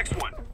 next one.